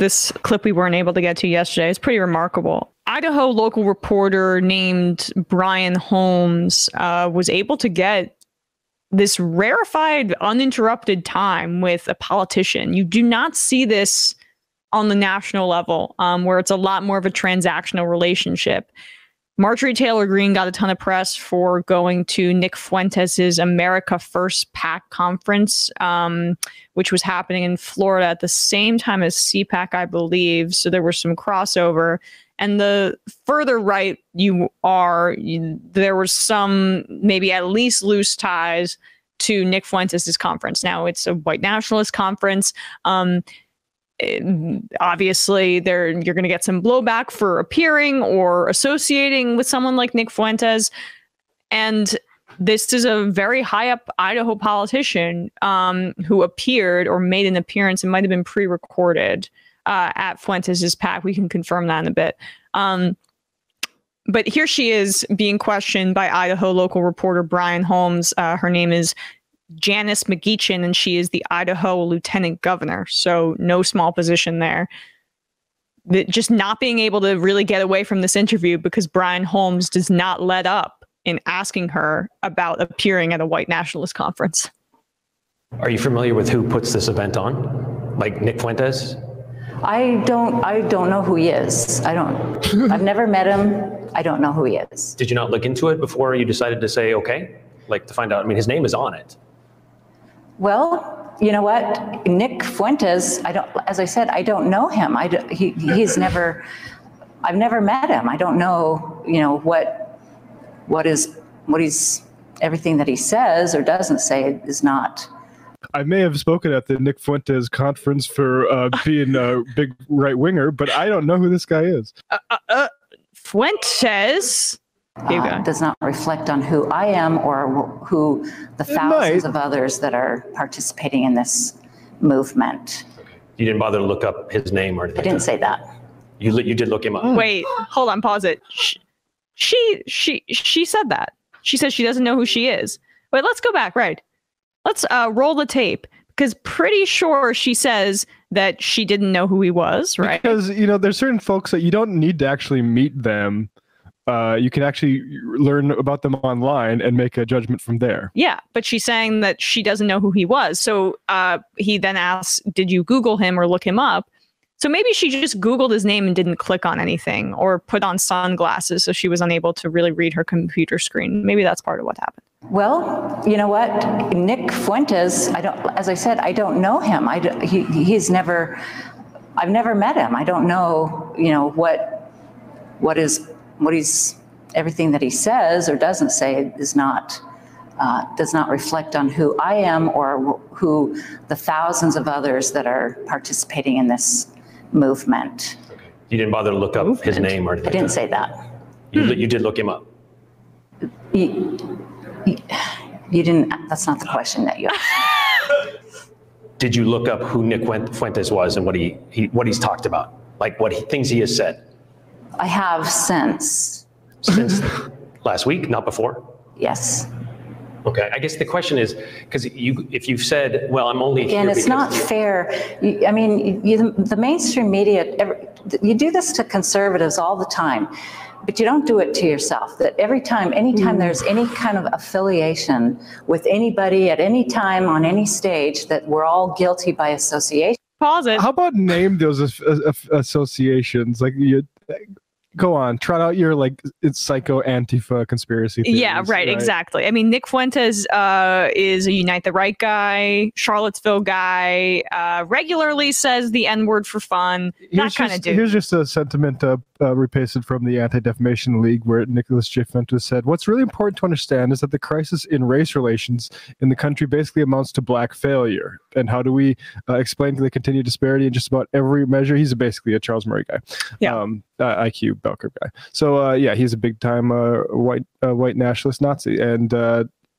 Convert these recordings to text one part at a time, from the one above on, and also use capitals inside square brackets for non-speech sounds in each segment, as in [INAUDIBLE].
this clip we weren't able to get to yesterday. It's pretty remarkable. Idaho local reporter named Brian Holmes uh, was able to get this rarefied, uninterrupted time with a politician. You do not see this on the national level, um, where it's a lot more of a transactional relationship. Marjorie Taylor Greene got a ton of press for going to Nick Fuentes' America First PAC conference, um, which was happening in Florida at the same time as CPAC, I believe. So there was some crossover. And the further right you are, you, there was some maybe at least loose ties to Nick Fuentes' conference. Now it's a white nationalist conference. Um, obviously there you're going to get some blowback for appearing or associating with someone like Nick Fuentes and this is a very high up Idaho politician um, who appeared or made an appearance. It might have been pre-recorded uh, at Fuentes' PAC. We can confirm that in a bit. Um, but here she is being questioned by Idaho local reporter Brian Holmes. Uh, her name is Janice McGeachin, and she is the Idaho lieutenant governor. So no small position there. That just not being able to really get away from this interview because Brian Holmes does not let up in asking her about appearing at a white nationalist conference. Are you familiar with who puts this event on? Like Nick Fuentes? I don't I don't know who he is. I don't I've never met him. I don't know who he is. Did you not look into it before you decided to say okay? Like to find out I mean his name is on it. Well, you know what? Nick Fuentes, I don't, as I said, I don't know him. I, he, he's never, I've never met him. I don't know, you know, what, what is, what he's, everything that he says or doesn't say is not. I may have spoken at the Nick Fuentes conference for uh, being a big right winger, but I don't know who this guy is. Uh, uh, uh Fuentes uh, does not reflect on who I am or who the thousands of others that are participating in this movement. You didn't bother to look up his name or anything? I didn't say that. You, you did look him up? Wait, hold on, pause it. She, she, she said that. She says she doesn't know who she is. Wait, let's go back, right? Let's uh, roll the tape because pretty sure she says that she didn't know who he was, right? Because, you know, there's certain folks that you don't need to actually meet them uh, you can actually learn about them online and make a judgment from there. Yeah, but she's saying that she doesn't know who he was. So uh, he then asks, Did you Google him or look him up? So maybe she just Googled his name and didn't click on anything or put on sunglasses so she was unable to really read her computer screen. Maybe that's part of what happened. Well, you know what? Nick Fuentes, I don't, as I said, I don't know him. I, he, he's never, I've never met him. I don't know, you know, what, what is what he's everything that he says or doesn't say is not uh, does not reflect on who I am or who the thousands of others that are participating in this movement. Okay. You didn't bother to look up movement. his name or anything? I didn't say that. You, you did look him up? You, you, you didn't, that's not the question that you asked. did you look up who Nick Fuentes was and what he, he what he's talked about? Like what he, things he has said? I have since. Since last week, not before? Yes. Okay, I guess the question is, because you, if you've said, well, I'm only here And it's not fair. You- I mean, you, the mainstream media, you do this to conservatives all the time, but you don't do it to yourself. That every time, anytime mm. there's any kind of affiliation with anybody at any time on any stage, that we're all guilty by association. Pause it. How about name those associations? Like you, go on trot out your like it's psycho antifa conspiracy theories, yeah right, right, exactly i mean nick fuentes uh, is a unite the right guy charlottesville guy uh, regularly says the n-word for fun here's that kind of dude here's just a sentiment uh, uh, repasted from the Anti-Defamation League, where Nicholas J. Fuentes said, "What's really important to understand is that the crisis in race relations in the country basically amounts to black failure. And how do we uh, explain the continued disparity in just about every measure? He's basically a Charles Murray guy, yeah, um, uh, IQ guy. So uh, yeah, he's a big time uh, white uh, white nationalist Nazi, and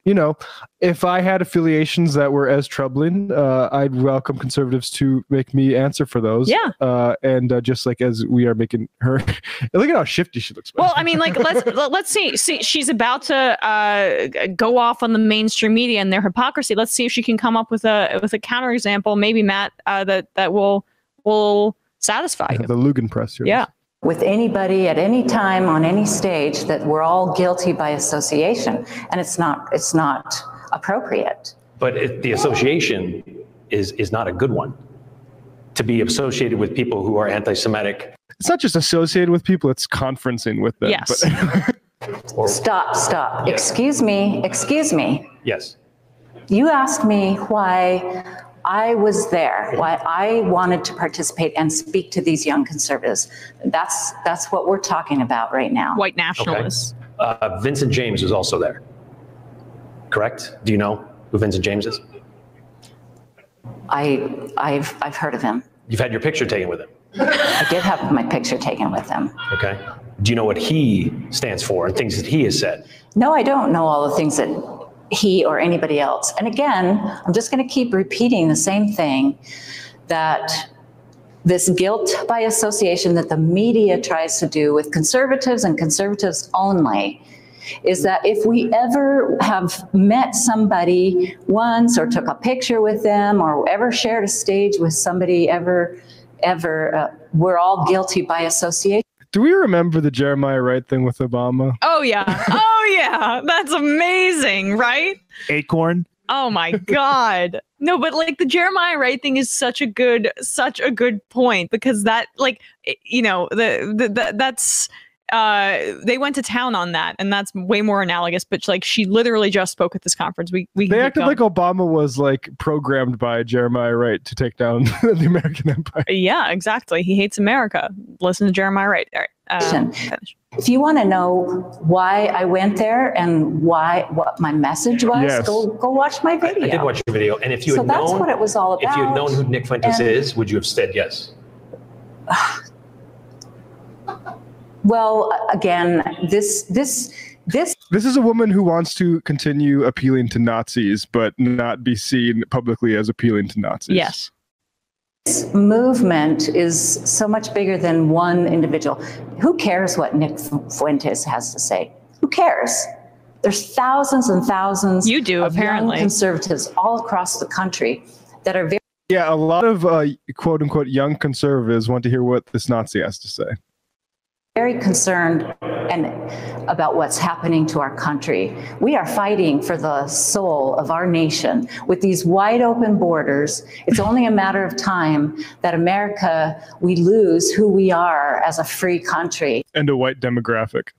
you know, if I had affiliations that were as troubling, uh, I'd welcome conservatives to make me answer for those. Yeah. Uh, and uh, just like as we are making her, [LAUGHS] look at how shifty she looks. Well, I mean, like let's [LAUGHS] let's see. See, she's about to uh, go off on the mainstream media and their hypocrisy. Let's see if she can come up with a with a counterexample. Maybe Matt uh, that that will will satisfy have the Lügenpresse here. Yeah. With anybody at any time on any stage that we're all guilty by association and it's not it's not appropriate But it- the association is, is not a good one. To be associated with people who are anti-Semitic It's not just associated with people, it's conferencing with them. Yes. But [LAUGHS] or, stop stop excuse me excuse me yes. you asked me why I was there, why I wanted to participate and speak to these young conservatives. That's that's what we're talking about right now. White nationalists. Uh, Vincent James was also there. Correct? Do you know who Vincent James is? I I've I've heard of him. You've had your picture taken with him. I did have my picture taken with him. Okay. Do you know what he stands for and things that he has said? No, I don't know all the things that he or anybody else. And again, I'm just going to keep repeating the same thing that this guilt by association that the media tries to do with conservatives and conservatives only is that if we ever have met somebody once or took a picture with them or ever shared a stage with somebody ever ever uh, we're all guilty by association do we remember the Jeremiah Wright thing with Obama? Oh yeah. Oh yeah. That's amazing, right? Acorn. Oh my god. No, but like the Jeremiah Wright thing is such a good such a good point because that like you know, the, the, the that's uh they went to town on that and that's way more analogous but like she literally just spoke at this conference we we They acted going. like Obama was like programmed by Jeremiah Wright to take down [LAUGHS] the American empire. yeah exactly he hates america listen to jeremiah Wright. all right um. If you want to know why I went there and why what my message was, Yes. go go watch my video. I did watch your video, and if you so had that's known, what it was all about. if you had known who Nick Fuentes and- is, would you have said yes? [SIGHS] [LAUGHS] well, again, this this this This is a woman who wants to continue appealing to Nazis, but not be seen publicly as appealing to Nazis. yes This movement is so much bigger than one individual. Who cares what Nick Fuentes has to say? Who cares? There's thousands and thousands. You do, of young apparently. conservatives all across the country that are very. Yeah, a lot of uh, quote unquote young conservatives want to hear what this Nazi has to say. Very concerned and about what's happening to our country. We are fighting for the soul of our nation with these wide open borders. It's only a matter of time that America we lose who we are as a free country. And a white demographic.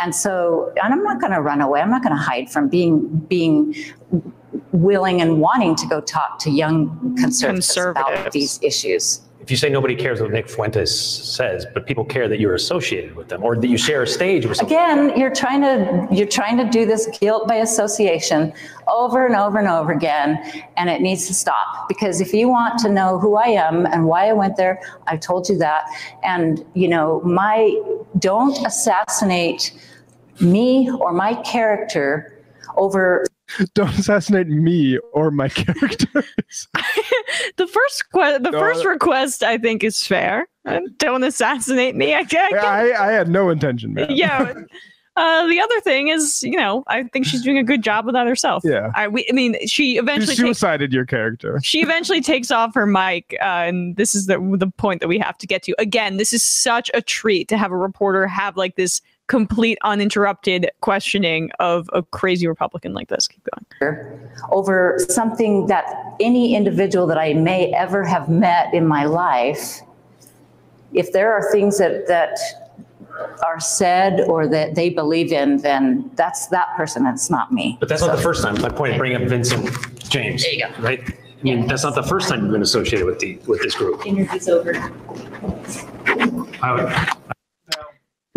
And so, and I'm not going to run away. I'm not going to hide from being being willing and wanting to go talk to young conservatives, about Conservatives. these issues. If you say nobody cares what Nick Fuentes says, but people care that you're associated with them or that you share a stage with someone. Again, you're trying to you're trying to do this guilt by association over and over and over again, and it needs to stop. Because if you want to know who I am and why I went there, I've told you that. And you know, my don't assassinate me or my character over [LAUGHS] Don't assassinate me or my [LAUGHS] characters. [LAUGHS] the first que- the No, first uh, request i think is fair Uh, don't assassinate me i can't I, I had no intention, man. yeah. Uh, the other thing is, you know, I think she's doing a good job with that herself. Yeah. I, we, I mean, she You eventually takes, suicided your character. she eventually takes off her mic, uh, and this is the the point that we have to get to. Again, this is such a treat to have a reporter have like this complete uninterrupted questioning of a crazy Republican like this. Keep going. over something that any individual that I may ever have met in my life, if there are things that, that are said or that they believe in, then that's that person, that's not me. But that's not the first time. My point of bringing up Vincent James. There you go. Right? I mean, that's not the first time you've been associated with the, with this group. Interview's over. I would-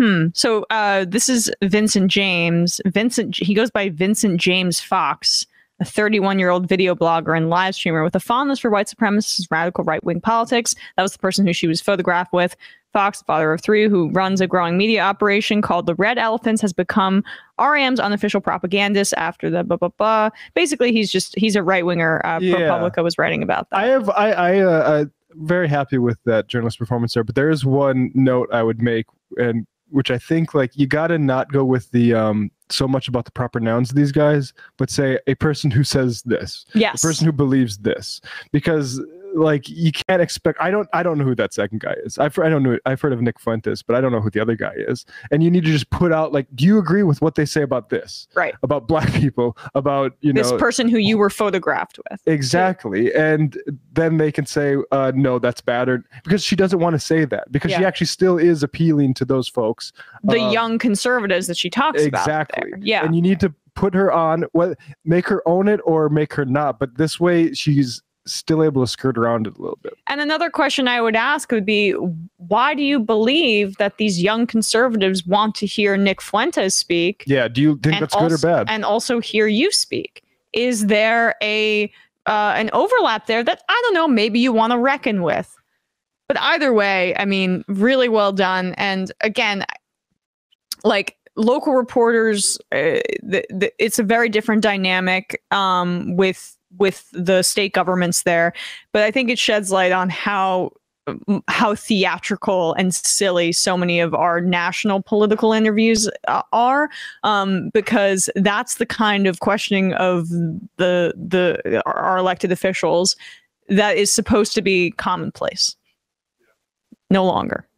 Hmm. So uh, this is Vincent James. Vincent, he goes by Vincent James Fox, a 31 year old video blogger and live streamer with a fondness for white supremacist radical right wing politics. That was the person who she was photographed with. Fox, father of three, who runs a growing media operation called the Red Elephants, has become RAM's unofficial propagandist after the blah blah blah. Basically, he's just he's a right winger. Uh, Yeah. ProPublica was writing about that. I have I I uh, uh, very happy with that journalist performance there, but there is one note I would make, and which I think like you got to not go with the um so much about the proper nouns of these guys, but say a person who says this, yes. a person who believes this, because like you can't expect. I don't. I don't know who that second guy is. I've I don't know. I've heard of Nick Fuentes, but I don't know who the other guy is. And you need to just put out like, do you agree with what they say about this? Right. About black people, about you This know this person who you were photographed with. exactly, and then they can say, uh, no, that's bad, or because she doesn't want to say that because she actually still is appealing to those folks. The Um, young conservatives that she talks exactly about. There. Yeah. and you need to put her on what make her own it or make her not but this way she's still able to skirt around it a little bit And another question I would ask would be why do you believe that these young conservatives want to hear Nick Fuentes speak yeah do you think that's good or bad and also hear you speak? Is there a uh, an overlap there that I don't know, maybe you want to reckon with? But either way, I mean, really well done. And again, like local reporters, uh, the, the, it's a very different dynamic um, with with the state governments there. But I think it sheds light on how how theatrical and silly so many of our national political interviews uh, are um, because that's the kind of questioning of the the our elected officials that is supposed to be commonplace no longer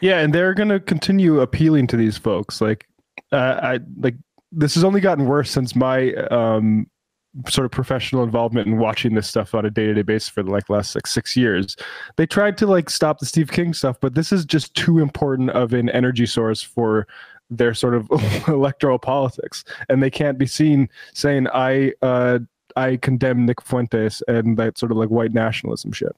yeah and they're going to continue appealing to these folks like uh, i like this has only gotten worse since my um sort of professional involvement in watching this stuff on a day-to-day basis for like last like six years. They tried to like stop the steve king stuff but this is just too important of an energy source for their sort of [LAUGHS] electoral politics. And they can't be seen saying i uh i condemn nick fuentes and that sort of like white nationalism shit